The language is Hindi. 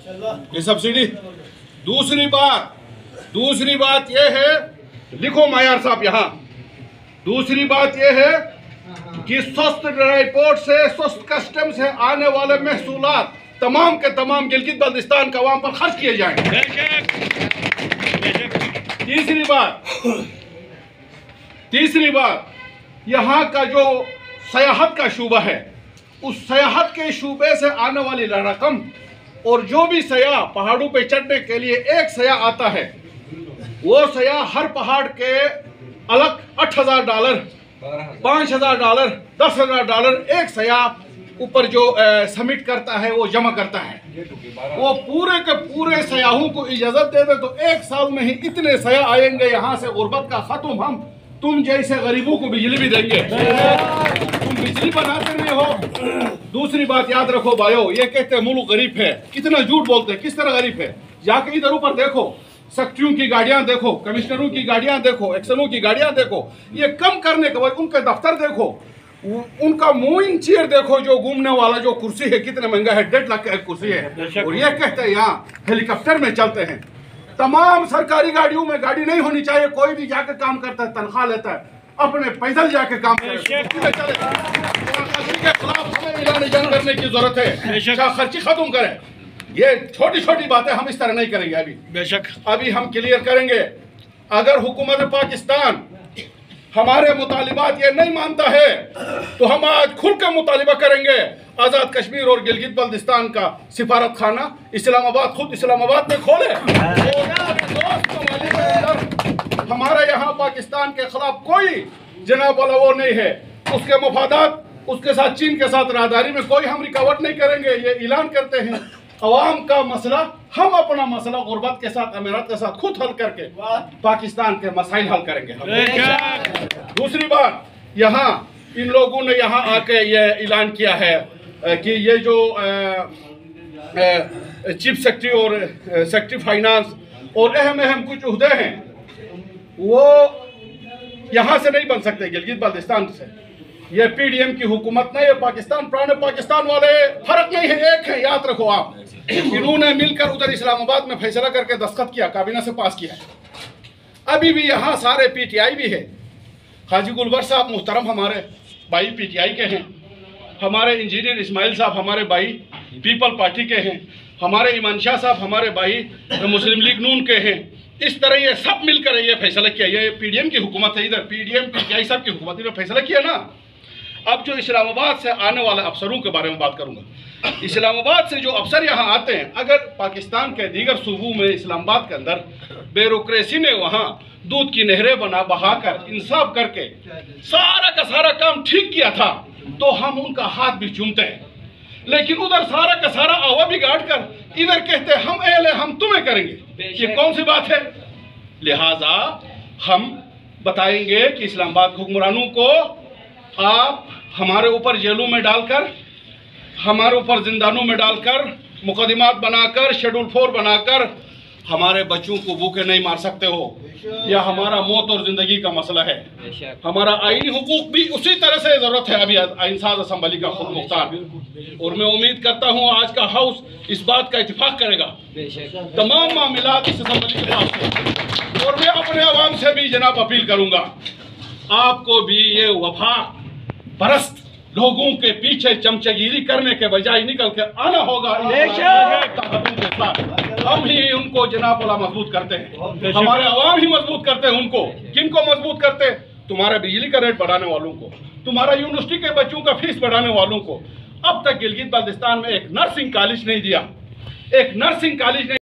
ये सब्सिडी। दूसरी बात दूसरी बात यह है, लिखो मायार साहब यहाँ। दूसरी बात यह है कि स्वस्थ ड्राईपोर्ट से स्वस्थ कस्टम से आने वाले महसूल तमाम के तमाम गिलगित बल्दिस्तान का वहाँ पर खर्च किए जाएँगे। तीसरी बात तीसरी बात, यहाँ का जो सयाहत का शूबा है, उस सयाहत के शूबे से आने वाली रकम और जो भी सयाह पहाड़ों पे चढ़ने के लिए एक सयाह आता है, वो सयाह हर पहाड़ के अलग आठ हज़ार डॉलर, पाँच हज़ार डॉलर, दस हज़ार डॉलर एक सयाह ऊपर जो सबमिट करता है, वो जमा करता है। वो पूरे के पूरे सयाहों को इजाज़त दे दे तो एक साल में ही इतने सयाह आएँगे यहाँ से गुर्बत का खत्म। हम तुम जैसे गरीबों को बिजली भी देंगे। तुम बिजली बनाते नहीं हो। दूसरी बात याद रखो भाइयों ये कहते हैं मुल्क गरीब है। कितना झूठ बोलते हैं किस तरह गरीब है? जाके इधर ऊपर देखो सेक्रेटरियों की गाड़ियाँ देखो कमिश्नरों की गाड़ियाँ देखो एक्सनों की गाड़ियाँ देखो ये कम करने के बाद उनके दफ्तर देखो उनका मूविंग चेयर देखो जो घूमने वाला जो कुर्सी है कितने महँगा है डेढ़ लाख का एक कुर्सी है। और ये कहते हैं यहाँ हेलीकॉप्टर में चलते हैं। तमाम सरकारी गाड़ियों में गाड़ी नहीं होनी चाहिए कोई भी जाकर काम करता है तनख्वाह लेता है अपने पैदल जाके काम करे के खिलाफ हमें ऐलान जंग करने की ज़रूरत है। खर्ची खत्म करें? ये छोटी छोटी बातें हम इस तरह नहीं करेंगे अभी। बेशक। अभी हम क्लियर करेंगे। अगर हुकूमत पाकिस्तान हमारे मुतालिबात ये नहीं मानता है तो हम आज खुल कर मुतालबा करेंगे। आज़ाद कश्मीर और गिलगित बल्दिस्तान का सिफारत खाना इस्लामाबाद खुद इस्लामाबाद में खोले। हमारा यहाँ पाकिस्तान के खिलाफ कोई जनाब वाला वो नहीं है। उसके मफादात उसके साथ चीन के साथ राहदारी में कोई हम रिकावट नहीं करेंगे ये ऐलान करते हैं। अवाम का मसला हम अपना मसला गुर्बत के साथ अमीरात के साथ खुद हल करके पाकिस्तान के मसाइल हल करेंगे दूसरी बात यहाँ इन लोगों ने यहाँ आके ये ऐलान किया है कि ये जो चीफ सेक्रेटरी और सेक्रेटरी फाइनेंस और अहम अहम कुछ उहदे हैं वो यहाँ से नहीं बन सकते गिलगित बल्दिस्तान से। ये पीडीएम की हुकूमत नहीं है, पाकिस्तान, पुराने पाकिस्तान वाले, फ़र्क नहीं है, एक है, याद रखो आप। इन्होंने मिलकर उधर इस्लामाबाद में फैसला करके दस्तखत किया, काबीना से पास किया। अभी भी यहाँ सारे पीटीआई भी है। हाजी गुलबर साहब मुहतरम हमारे भाई पीटीआई के हैं। हमारे इंजीनियर इस्माइल साहब हमारे भाई पीपल पार्टी के हैं। हमारे ईमान शाह साहब हमारे भाई मुस्लिम लीग नून के हैं। इस तरह ये सब मिलकर ये फैसला किया। ये पीडीएम की हुकूमत है, इधर पीडीएम पीटीआई साहब की हुकूमत ने फैसला किया ना। अब जो इस्लामाबाद से आने वाले अफसरों के बारे में बात करूँगा। इस्लामाबाद से जो अफसर यहाँ आते हैं अगर पाकिस्तान के दीगर सूबों में इस्लामाबाद के अंदर ब्यूरोक्रेसी ने वहाँ दूध की नहरें बना बहाकर इंसाफ करके सारा का सारा काम ठीक किया था तो हम उनका हाथ भी चूमते हैं। लेकिन उधर सारा का सारा आवा बिगाड़ कर इधर कहते हम एले हम तुम्हें करेंगे। ये कौन सी बात है? लिहाजा हम बताएँगे कि इस्लामाबाद हुक्मरानों को आप हमारे ऊपर जेलों में डालकर हमारे ऊपर जिंदानों में डालकर मुकदमात बनाकर शेड्यूल फोर बनाकर हमारे बच्चों को भूखे नहीं मार सकते हो। यह हमारा मौत और ज़िंदगी का मसला है। हमारा आईनी हुकूक भी उसी तरह से ज़रूरत है। अभी इंसाज असम्बली का खुद मुख्तार। और मैं उम्मीद करता हूँ आज का हाउस इस बात का इतफाक करेगा। तमाम मामला इस असम्बली के पास और मैं अपने आवाम से भी जनाब अपील करूँगा आपको भी ये वफा परस्त लोगों के पीछे चमचगिरी करने के बजाय निकल कर आना होगा। हम ही उनको जनाब वाला मज़बूत करते हैं। हमारे अवाम ही मज़बूत करते हैं उनको। किनको मज़बूत करते हैं? तुम्हारा बिजली का रेट बढ़ाने वालों को। तुम्हारा यूनिवर्सिटी के बच्चों का फ़ीस बढ़ाने वालों को। अब तक गिलगित बल्दिस्तान में एक नर्सिंग कॉलेज नहीं दिया। एक नर्सिंग कॉलेज नहीं